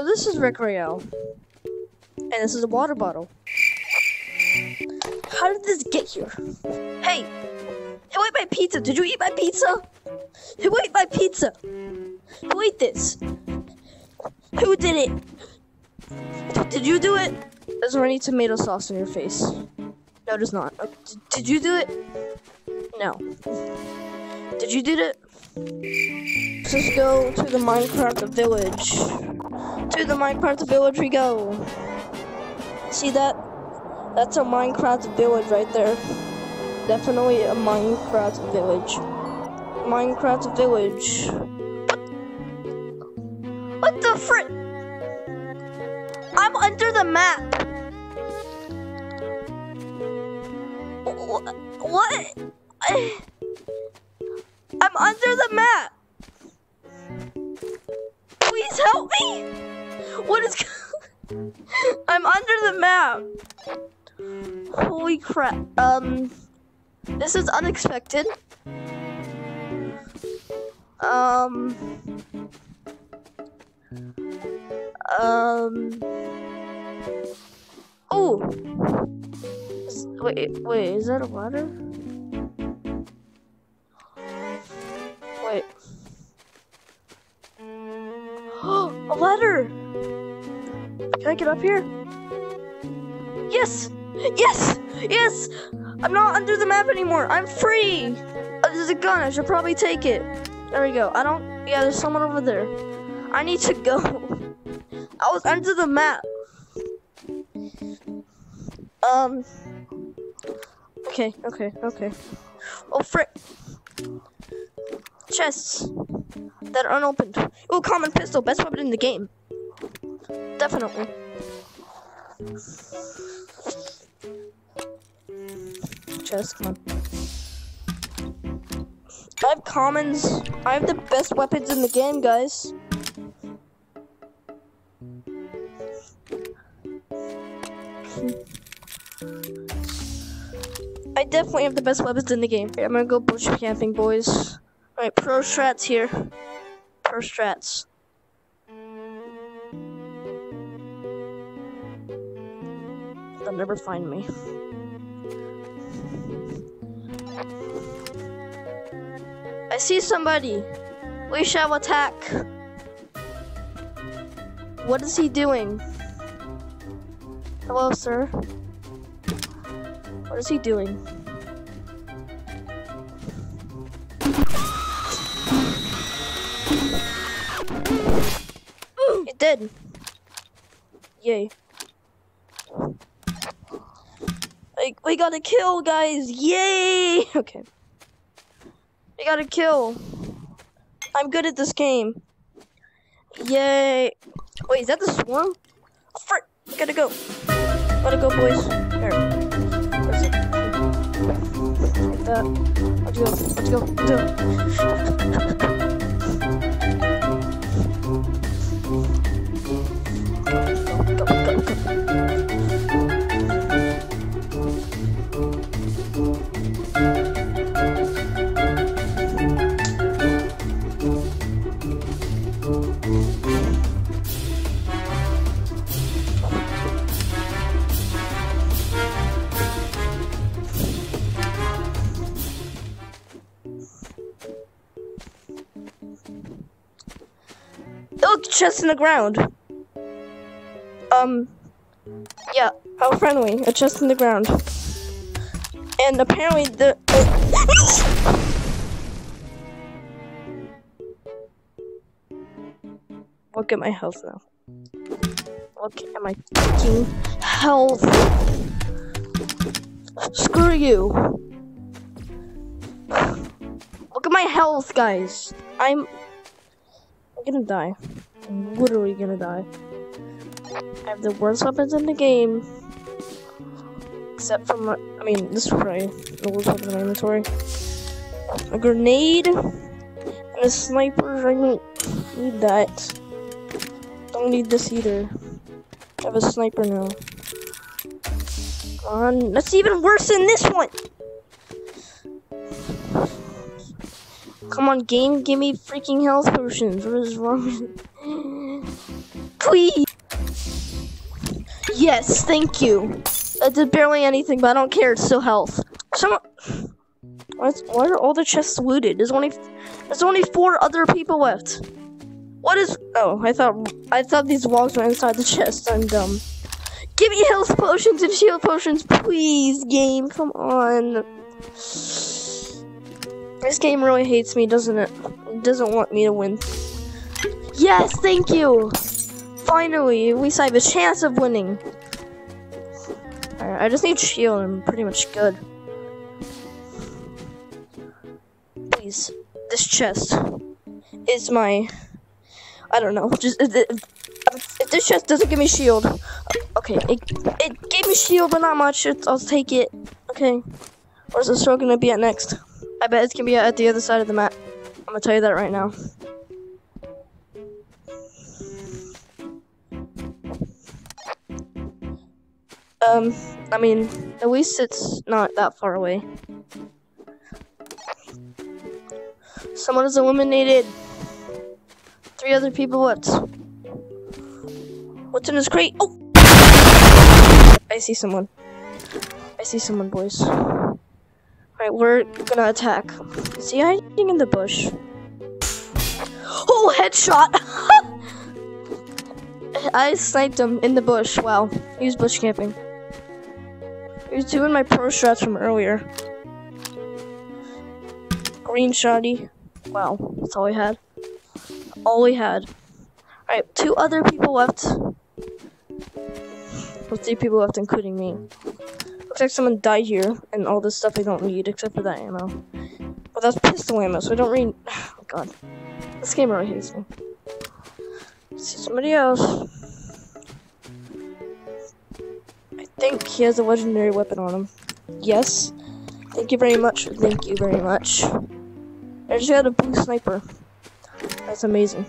So this is Rec Royale. And this is a water bottle. How did this get here? Hey! Who ate my pizza? Did you eat my pizza? Who ate my pizza? Who ate this? Who did it? Did you do it? Is there any tomato sauce in your face? No, there's not. Uh, Did you do it? No. Did you do it? Let's just go to the Minecraft village. To the Minecraft village we go. See that? That's a Minecraft village right there. Definitely a Minecraft village. Minecraft village. What the frick? I'm under the map. Wh- What? I'm under the map. Please help me. What is? I'm under the map. Holy crap. Um, this is unexpected. Um. Um. Oh. Wait, wait, is that a ladder? Wait. a ladder! Can I get up here? Yes! Yes! Yes! I'm not under the map anymore. I'm free! Oh, there's a gun. I should probably take it. There we go. I don't. Yeah, there's someone over there. I need to go. I was under the map. Um. Okay, okay, okay. Oh, frick. Chests that are unopened. Oh, common pistol. Best weapon in the game. Definitely. Chest, come on. I have commons. I have the best weapons in the game, guys. I definitely have the best weapons in the game. I'm gonna go bush camping, boys. Alright, pro strats here. Pro strats. They'll never find me. I see somebody. We shall attack. What is he doing? Hello, sir. What is he doing? He did. Yay. Like, we got a kill, guys! Yay! Okay. We got a kill. I'm good at this game. Yay. Wait, is that the swarm? Oh, frick! Gotta go. Gotta go, boys. Here. Where's it? Like that. Let's go. Let's go. Look, chest in the ground. Um, yeah, how friendly. A chest in the ground. And apparently the. Look at my health now. Look at my fucking health. Screw you. Look at my health, guys. I'm. Gonna die. I'm literally gonna die. I have the worst weapons in the game. Except for my. I mean, this is probably the worst weapon in my inventory. A grenade and a sniper. I don't need that. Don't need this either. I have a sniper now. Come on, that's even worse than this one. Come on, game, give me freaking health potions. What is wrong Please. Yes, thank you. I did barely anything, but I don't care. It's still health. Some. Why, are all the chests looted? There's only there's only four other people left. What is? Oh, I thought I thought these walls were inside the chest. I'm dumb. Give me health potions and shield potions, please, game. Come on. This game really hates me, doesn't it? It doesn't want me to win. Yes, thank you. Finally, at least I have a chance of winning. I just need shield. I'm pretty much good. Please, this chest is my. I don't know. Just if, if um, this chest doesn't give me shield, okay, it it gave me shield, but not much. I'll take it. Okay, where's the store gonna be at next? I bet it's gonna be at the other side of the map. I'm gonna tell you that right now. Um, I mean, at least it's not that far away. Someone is eliminated. Three other people left. What's in this crate? Oh! I see someone. I see someone, boys. Alright, we're gonna attack. Is he hiding in the bush? Oh, headshot! I sniped him in the bush. Wow, he was bush camping. He was doing my pro strats from earlier. Green shotty. Wow, that's all we had. All we had. Alright, two other people left. With three people left, including me. Looks like someone died here, and all this stuff I don't need, except for that ammo. But that's pistol ammo, so I don't really... Oh, God. This game really hates me. See somebody else. I think he has a legendary weapon on him. Yes. Thank you very much. Thank you very much. I just got a blue sniper. That's amazing.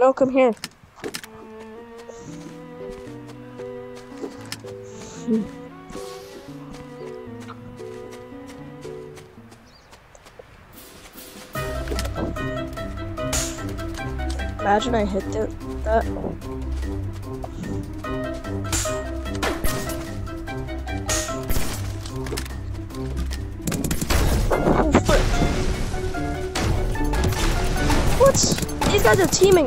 No, come here. Hmm. Imagine I hit th that. Oh. What? These guys are teaming.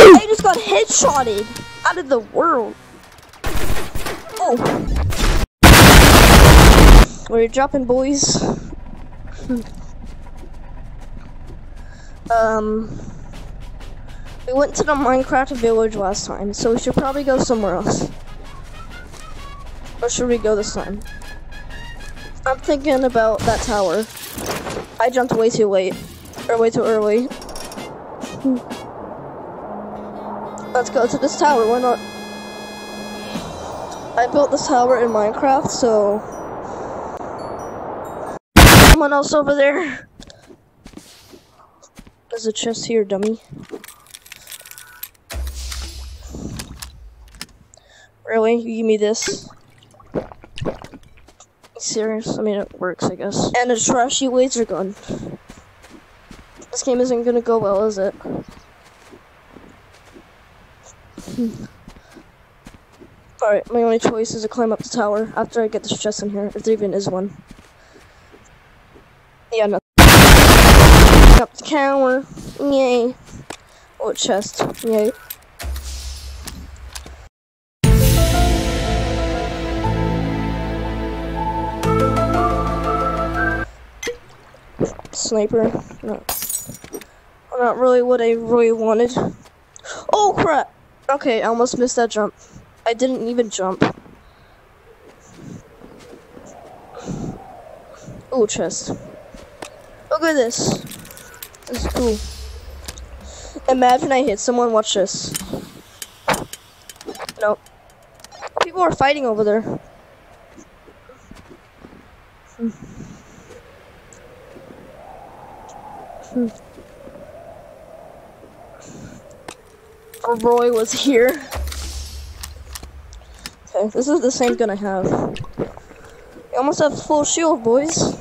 I just got headshotted out of the world. Oh. We're dropping, boys. Um, we went to the Minecraft village last time, so we should probably go somewhere else. Or should we go this time? I'm thinking about that tower. I jumped way too late. Or way too early. Let's go to this tower, why not? I built this tower in Minecraft, so... Someone else over there. There's a chest here, dummy. Really? You give me this? Serious? I mean, it works, I guess. And a trashy laser gun. This game isn't gonna go well, is it? Hmm. Alright, my only choice is to climb up the tower after I get this chest in here, if there even is one. Yeah, no up the tower. Yay. Oh, chest. Yay. Sniper. No. Not really what I really wanted. Oh crap! Okay, I almost missed that jump. I didn't even jump. Oh, chest. Look at this. This is cool. Imagine I hit someone, watch this. No. People are fighting over there. Hmm. Hmm. Roy was here. Okay, this is the same gun I have. We almost have full shield, boys.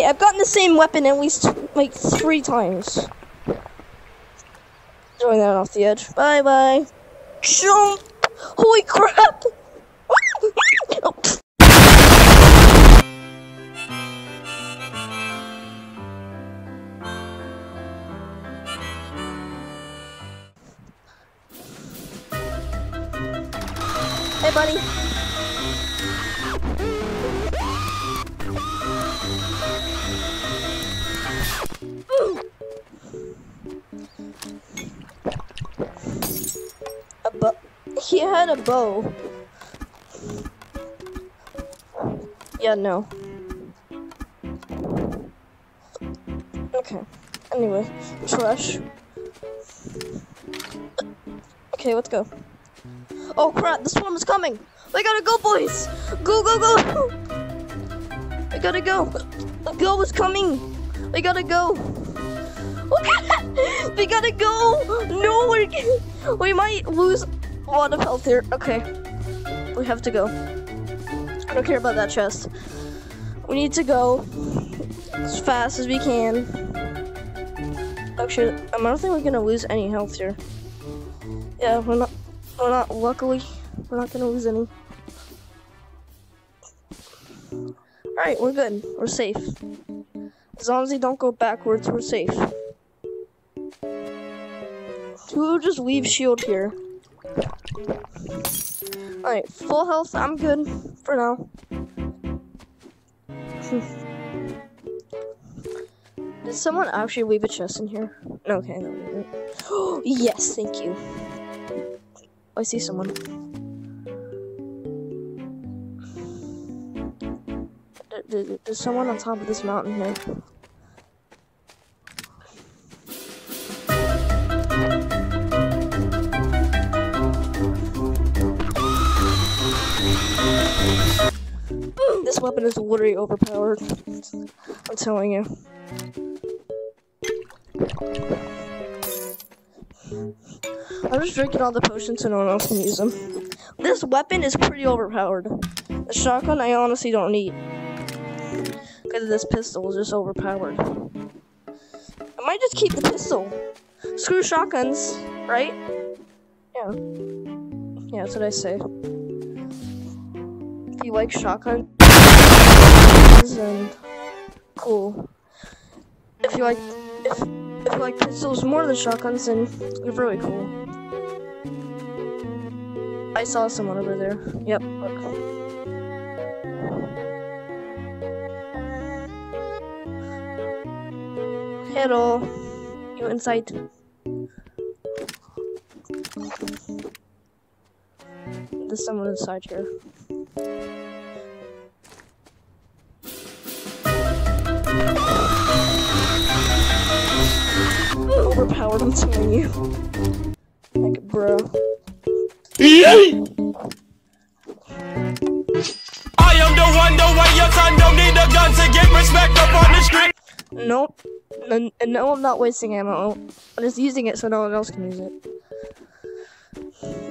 Okay, I've gotten the same weapon at least like three times. Throwing that off the edge. Bye bye. Jump! Holy crap! Hey, buddy. A bow. Yeah, no. Okay. Anyway, trash. Okay, let's go. Oh crap, the swarm is coming! We gotta go, boys! Go, go, go! We gotta go! The girl is coming! We gotta go! We gotta go! No, we might lose Oh, a lot of health here. Okay. We have to go. I don't care about that chest. We need to go as fast as we can. Actually, I don't think we're gonna lose any health here. Yeah, we're not. We're not. Luckily, we're not gonna lose any. All right, we're good. We're safe. As long as they don't go backwards, we're safe. We'll just leave shield here. Alright, full health, I'm good for now. Did someone actually leave a chest in here? Okay, no, yes, thank you. I see someone. There- there- There's someone on top of this mountain here. Weapon is literally overpowered. I'm telling you. I'm just drinking all the potions so no one else can use them. This weapon is pretty overpowered. The shotgun I honestly don't need. Because this pistol is just overpowered. I might just keep the pistol. Screw shotguns, right? Yeah. Yeah, that's what I say. If you like shotguns, then cool. If you like, if, if you like pistols more than shotguns, then you're really cool. I saw someone over there. Yep. Look. Hello. You inside? There's someone inside here. Overpowered, I'm telling you. Like, bro. I am the one, the way your son don't need a gun to get respect up on the street. Nope. No, no, I'm not wasting ammo. I'm just using it so no one else can use it.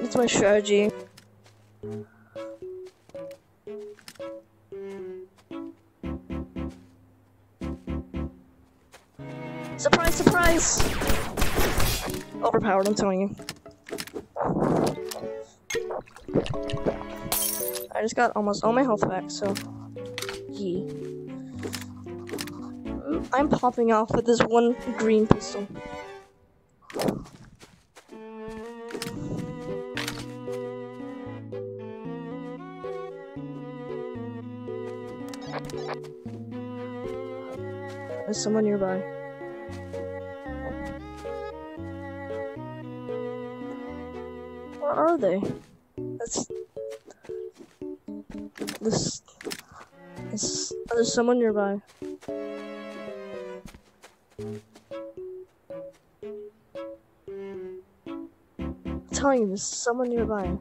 That's my strategy. Surprise, surprise! Overpowered, I'm telling you. I just got almost all my health back, so. Yee. I'm popping off with this one green pistol. There's someone nearby. Where are they? That's this. this oh, there's someone nearby. I'm telling you, there's someone nearby.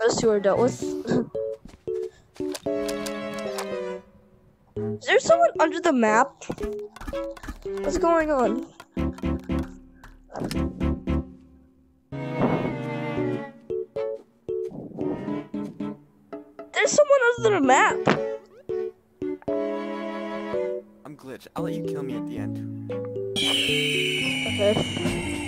Those who are dealt with. Is there someone under the map? What's going on? There's someone under the map. I'm glitch. I'll let you kill me at the end. Okay.